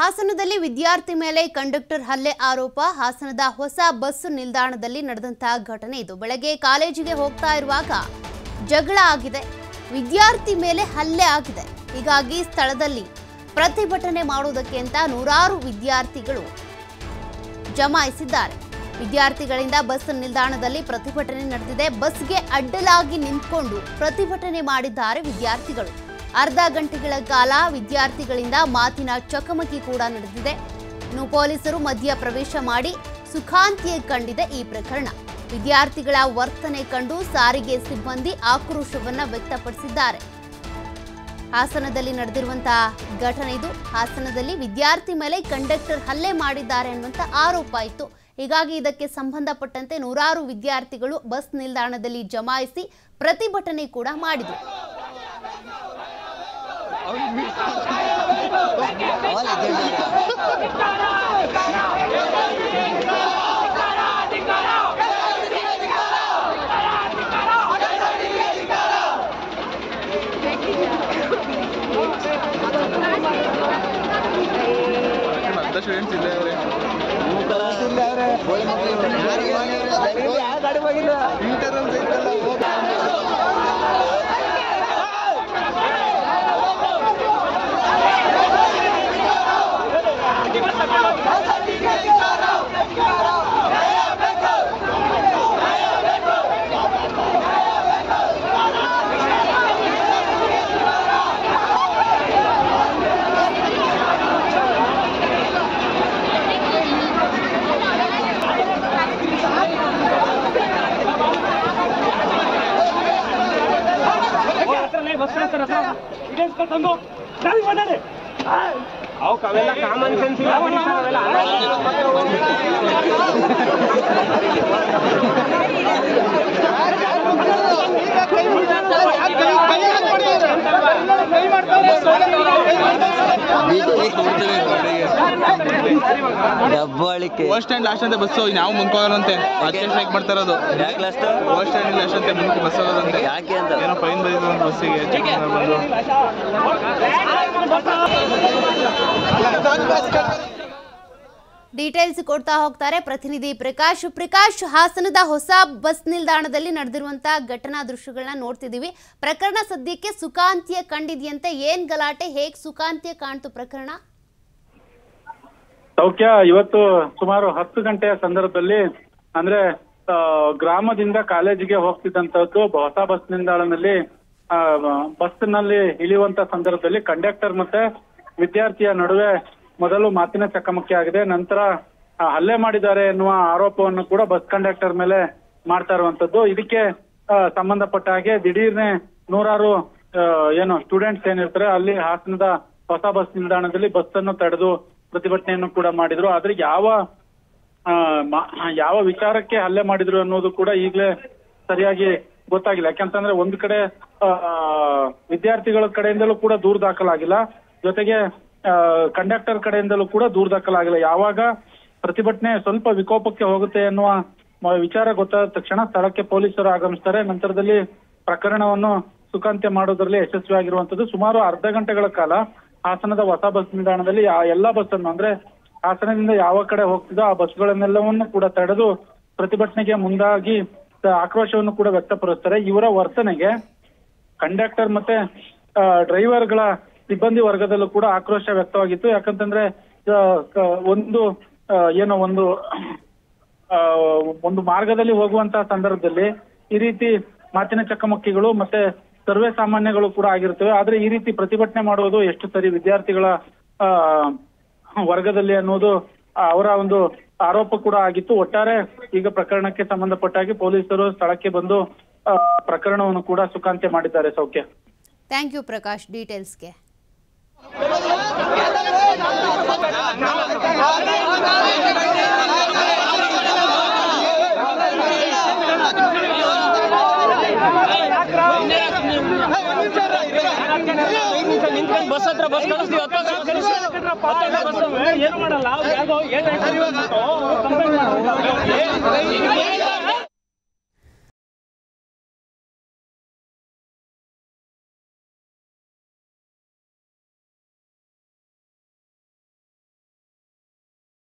ಹಾಸನದಲ್ಲಿ ವಿದ್ಯಾರ್ಥಿ ಮೇಲೆ ಕಂಡಕ್ಟರ್ ಹಲ್ಲೆ ಆರೋಪ. ಹಾಸನದ ಹೊಸ ಬಸ್ ನಿಲ್ದಾಣದಲ್ಲಿ ನಡೆದಂತಹ ಘಟನೆ ಇದು. ಬೆಳಗ್ಗೆ ಕಾಲೇಜಿಗೆ ಹೋಗ್ತಾ ಇರುವಾಗ ಜಗಳ ಆಗಿದೆ. ವಿದ್ಯಾರ್ಥಿ ಮೇಲೆ ಹಲ್ಲೆ ಆಗಿದೆ. ಹೀಗಾಗಿ ಸ್ಥಳದಲ್ಲಿ ಪ್ರತಿಭಟನೆ ಮಾಡುವುದಕ್ಕೆ ಅಂತ ನೂರಾರು ವಿದ್ಯಾರ್ಥಿಗಳು ಜಮಾಯಿಸಿದ್ದಾರೆ. ವಿದ್ಯಾರ್ಥಿಗಳಿಂದ ಬಸ್ ನಿಲ್ದಾಣದಲ್ಲಿ ಪ್ರತಿಭಟನೆ ನಡೆದಿದೆ. ಬಸ್ಗೆ ಅಡ್ಡಲಾಗಿ ನಿಂತ್ಕೊಂಡು ಪ್ರತಿಭಟನೆ ಮಾಡಿದ್ದಾರೆ ವಿದ್ಯಾರ್ಥಿಗಳು. ಅರ್ಧ ಗಂಟೆಗಳ ಕಾಲ ವಿದ್ಯಾರ್ಥಿಗಳಿಂದ ಮಾತಿನ ಚಕಮಕಿ ಕೂಡ ನಡೆದಿದೆ. ಇನ್ನು ಪೊಲೀಸರು ಮಧ್ಯ ಪ್ರವೇಶ ಮಾಡಿ ಸುಖಾಂತ್ಯ ಕಂಡಿದೆ ಈ ಪ್ರಕರಣ. ವಿದ್ಯಾರ್ಥಿಗಳ ವರ್ತನೆ ಕಂಡು ಸಾರಿಗೆ ಸಿಬ್ಬಂದಿ ಆಕ್ರೋಶವನ್ನ ವ್ಯಕ್ತಪಡಿಸಿದ್ದಾರೆ. ಹಾಸನದಲ್ಲಿ ನಡೆದಿರುವಂತಹ ಘಟನೆ ಇದು. ಹಾಸನದಲ್ಲಿ ವಿದ್ಯಾರ್ಥಿ ಮೇಲೆ ಕಂಡಕ್ಟರ್ ಹಲ್ಲೆ ಮಾಡಿದ್ದಾರೆ ಅನ್ನುವಂಥ ಆರೋಪ ಇತ್ತು. ಹೀಗಾಗಿ ಇದಕ್ಕೆ ಸಂಬಂಧಪಟ್ಟಂತೆ ನೂರಾರು ವಿದ್ಯಾರ್ಥಿಗಳು ಬಸ್ ನಿಲ್ದಾಣದಲ್ಲಿ ಜಮಾಯಿಸಿ ಪ್ರತಿಭಟನೆ ಕೂಡ ಮಾಡಿದರು. मंदाशी येऊन जिल्ह्यावर आहे गाडी बघितलं ಅರ್ಧ ಸ್ಟೂಡೆಂಟ್ಸ್ ಇಲ್ಲೇ ಅವ್ರೆ ಇಂಟರ್ನಲ್ ಅವೆಲ್ಲ ಕಾಮನ್ ಸೆನ್ಸ್ ಇಲ್ಲ ಬಿಡಿ ಸರ್ ಅವೆಲ್ಲ ಡಬ್ಬಾಳಿಕೆ ಫಸ್ಟ್ ಅಂಡ್ ಲಾಸ್ಟ್ ಅಂತ ಬಸ್ಸು ನಾವು ಮುಂಕೋಗಲ್ಲಂತೆ ಅದಕ್ಕೆ ಸ್ಟ್ರೈಕ್ ಮಾಡ್ತಾ ಇರೋದು. ಯಾಕೆ ಲಾಸ್ಟ್ ಫಸ್ಟ್ ಅಂಡ್ ಲಾಸ್ಟ್ ಅಂತ ಮುಂದೆ ಬಸ್ ಹೋಗೋದಂತೆ. ಯಾಕೆ ಅಂತ? ಏನೋ ಫೈನ್ ಬಂದಿದ್ದು ಒಂದು ಬಸ್ಸಿಗೆ ಚೆಕಿಂಗ್ ಬಂದು ಡೀಟೇಲ್ಸ್ ಕೊಡ್ತಾ ಹೋಗ್ತಾರೆ ಪ್ರತಿನಿಧಿ ಪ್ರಕಾಶ್. ಪ್ರಕಾಶ್ ಹಾಸನದ ಹೊಸ ಬಸ್ ನಿಲ್ದಾಣದಲ್ಲಿ ನಡೆದಿರುವಂತಹ ಘಟನಾ ದೃಶ್ಯಗಳನ್ನ ನೋಡ್ತಿದೀವಿ ಪ್ರಕರಣ ಸದ್ಯಕ್ಕೆ ಸುಖಾಂತ್ಯ ಕಂಡಿದೆಯಂತೆ. ಏನ್ ಗಲಾಟೆ? ಹೇಗ್ ಸುಖಾಂತ್ಯ ಕಾಣ್ತು ಪ್ರಕರಣ? ಸೌಖ್ಯ ಇವತ್ತು ಸುಮಾರು ಹತ್ತು ಗಂಟೆಯ ಸಂದರ್ಭದಲ್ಲಿ ಅಂದ್ರೆ ಗ್ರಾಮದಿಂದ ಕಾಲೇಜಿಗೆ ಹೋಗ್ತಿದ್ದಂತದ್ದು ಹೊಸ ಬಸ್ ನಿಲ್ದಾಣದಲ್ಲಿ ಬಸ್ನಲ್ಲಿ ಇಳಿಯುವಂತ ಸಂದರ್ಭದಲ್ಲಿ ಕಂಡಕ್ಟರ್ ಮತ್ತೆ ವಿದ್ಯಾರ್ಥಿಯ ನಡುವೆ ಮೊದಲು ಮಾತಿನ ಚಕಮಕಿ ಆಗಿದೆ. ನಂತರ ಹಲ್ಲೆ ಮಾಡಿದ್ದಾರೆ ಎನ್ನುವ ಆರೋಪವನ್ನು ಕೂಡ ಬಸ್ ಕಂಡಕ್ಟರ್ ಮೇಲೆ ಮಾಡ್ತಾ ಇರುವಂತದ್ದು ಇದಕ್ಕೆ ಸಂಬಂಧಪಟ್ಟ ಹಾಗೆ ದಿಢೀರ್ನೆ ನೂರಾರು ಏನು ಸ್ಟೂಡೆಂಟ್ಸ್ ಏನಿರ್ತಾರೆ, ಅಲ್ಲಿ ಹಾಸನದ ಹೊಸ ಬಸ್ ನಿಲ್ದಾಣದಲ್ಲಿ ಬಸ್ ಅನ್ನು ತಡೆದು ಪ್ರತಿಭಟನೆಯನ್ನು ಕೂಡ ಮಾಡಿದ್ರು. ಆದ್ರೆ ಯಾವ ಯಾವ ವಿಚಾರಕ್ಕೆ ಹಲ್ಲೆ ಮಾಡಿದ್ರು ಅನ್ನೋದು ಕೂಡ ಈಗಲೇ ಸರಿಯಾಗಿ ಗೊತ್ತಾಗಿಲ್ಲ. ಯಾಕಂತಂದ್ರೆ ಒಂದ್ ಕಡೆ ವಿದ್ಯಾರ್ಥಿಗಳ ಕಡೆಯಿಂದಲೂ ಕೂಡ ದೂರ ದಾಖಲಾಗಿಲ್ಲ. ಜೊತೆಗೆ ಕಂಡಕ್ಟರ್ ಕಡೆಯಿಂದಲೂ ಕೂಡ ದೂರ ದಾಖಲಾಗಿಲ್ಲ. ಯಾವಾಗ ಪ್ರತಿಭಟನೆ ಸ್ವಲ್ಪ ವಿಕೋಪಕ್ಕೆ ಹೋಗುತ್ತೆ ಎನ್ನುವ ವಿಚಾರ ಗೊತ್ತಾದ ತಕ್ಷಣ ಸ್ಥಳಕ್ಕೆ ಪೊಲೀಸರು ಆಗಮಿಸ್ತಾರೆ. ನಂತರದಲ್ಲಿ ಪ್ರಕರಣವನ್ನು ಸುಖಾಂತ್ಯ ಮಾಡೋದ್ರಲ್ಲಿ ಯಶಸ್ವಿಯಾಗಿರುವಂತದ್ದು ಸುಮಾರು ಅರ್ಧ ಗಂಟೆಗಳ ಕಾಲ ಹಾಸನದ ಹೊಸ ಬಸ್ ನಿಲ್ದಾಣದಲ್ಲಿ ಆ ಎಲ್ಲಾ ಬಸ್ ಅನ್ನು ಅಂದ್ರೆ ಹಾಸನದಿಂದ ಯಾವ ಕಡೆ ಹೋಗ್ತಿದೋ ಆ ಬಸ್ಗಳನ್ನೆಲ್ಲವನ್ನು ಕೂಡ ತಡೆದು ಪ್ರತಿಭಟನೆಗೆ ಮುಂದಾಗಿ ಆಕ್ರೋಶವನ್ನು ಕೂಡ ವ್ಯಕ್ತಪಡಿಸ್ತಾರೆ. ಇವರ ವರ್ತನೆಗೆ ಕಂಡಕ್ಟರ್ ಮತ್ತೆ ಡ್ರೈವರ್ಗಳ ಸಿಬ್ಬಂದಿ ವರ್ಗದಲ್ಲೂ ಕೂಡ ಆಕ್ರೋಶ ವ್ಯಕ್ತವಾಗಿತ್ತು. ಯಾಕಂತಂದ್ರೆ ಒಂದು ಏನೋ ಒಂದು ಒಂದು ಮಾರ್ಗದಲ್ಲಿ ಹೋಗುವಂತಹ ಸಂದರ್ಭದಲ್ಲಿ ಈ ರೀತಿ ಮಾತಿನ ಚಕಮಕಿಗಳು ಮತ್ತೆ ಸರ್ವೇ ಸಾಮಾನ್ಯಗಳು ಕೂಡ ಆಗಿರ್ತವೆ ಆದ್ರೆ ಈ ರೀತಿ ಪ್ರತಿಭಟನೆ ಮಾಡುವುದು ಎಷ್ಟು ಸರಿ ವಿದ್ಯಾರ್ಥಿಗಳ ವರ್ಗದಲ್ಲಿ ಅನ್ನೋದು ಅವರ ಒಂದು ಆರೋಪ ಕೂಡ ಆಗಿತ್ತು. ಒಟ್ಟಾರೆ ಈಗ ಪ್ರಕರಣಕ್ಕೆ ಸಂಬಂಧಪಟ್ಟಾಗಿ ಪೊಲೀಸರು ಸ್ಥಳಕ್ಕೆ ಬಂದು ಆ, ಪ್ರಕರಣವನ್ನು ಕೂಡ ಸುಖಾಂತ್ಯ ಮಾಡಿದ್ದಾರೆ ಸೌಖ್ಯ. ಥ್ಯಾಂಕ್ ಯು ಪ್ರಕಾಶ್ ಡೀಟೇಲ್ಸ್ಗೆ ನಿಂತ್ಕೊಂಡು ಬಸ್ ಹತ್ರ ಬಸ್ ಕಳಿಸ್ತೀವಿ ಏನು ಮಾಡಲ್ಲ ಕಂಪ್ಲೇಂಟ್